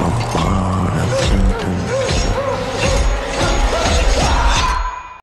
Bum, bum.